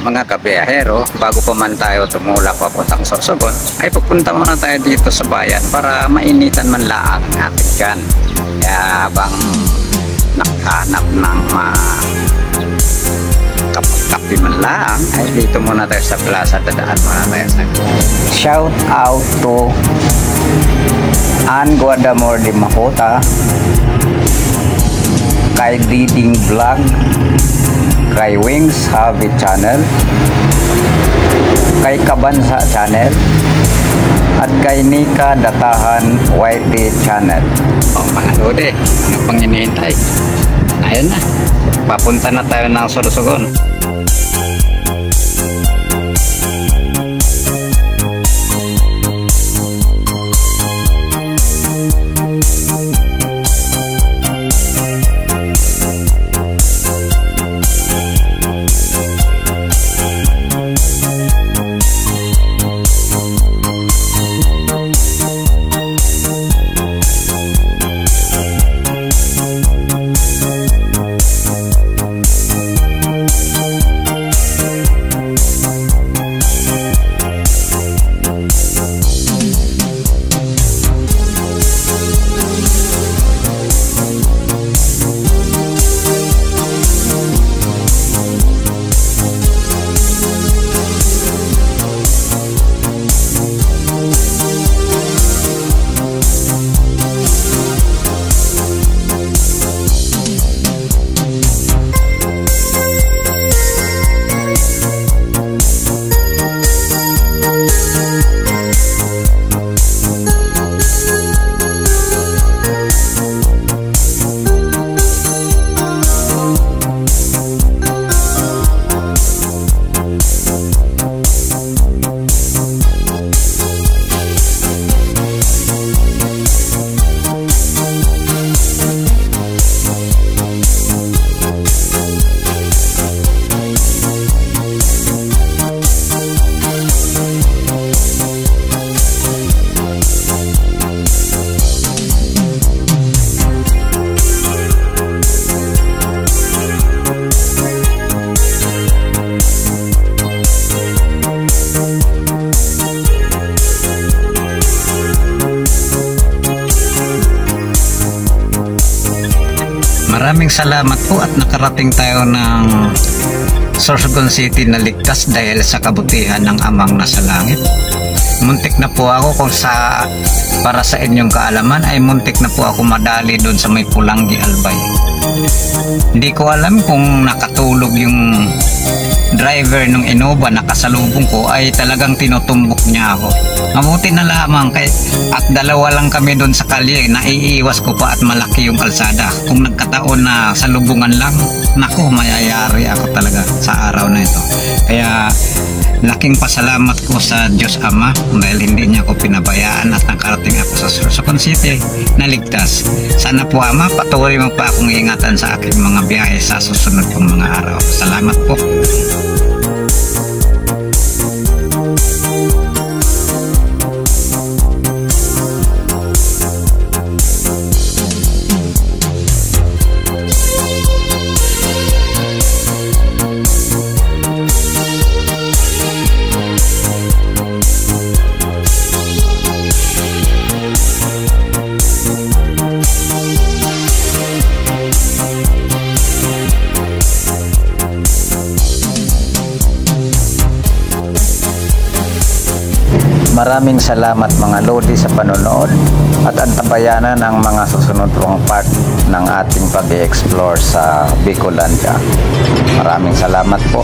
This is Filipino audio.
mga kabiyahero, bago pa man tayo tumulak papuntang Sorsogon, ay pupunta muna tayo dito sa bayan para mainitan man laang ang ating dyan. Kaya habang nakahanap ng uh, kape man lang, ay dito muna tayo sa plaza, dadaan muna tayo sa Shout out to Ann Guadamor de Mahota kay Diding Vlog kay Wings Habi Channel kay Kabansa Channel at kay Nika Datahan YT Channel. O mga lode ano pang hinihintay? Ayun na. Papunta na tayo ng Sorsogon Maraming salamat po at nakarating tayo ng Sorsogon City na ligtas dahil sa kabutihan ng amang nasa langit. Muntik na po ako kung sa para sa inyong kaalaman ay muntik na po ako madali doon sa may Pulanggi Albay. Hindi ko alam kung nakatulog yung driver ng Innova na kasalubong ko ay talagang tinutumbok niya ako. Mabuti na lamang kay at dalawa lang kami doon sa kalye, naiiwas ko pa at malaki yung kalsada. Kung nagkataon na salubungan lang, nako mayayari ako talaga sa araw na ito. Kaya laking pasalamat ko sa Diyos Ama dahil hindi niya ako pinabayaan at nakarating ako sa Sorsogon City na ligtas. Sana po Ama, patuloy mo pa akong ingatan sa aking mga biyahe sa susunod kong mga araw. Salamat po. Maraming salamat mga Lodi sa panonood at antabayanan ang mga susunod pong part ng ating pag-explore sa Bicolandia. Maraming salamat po.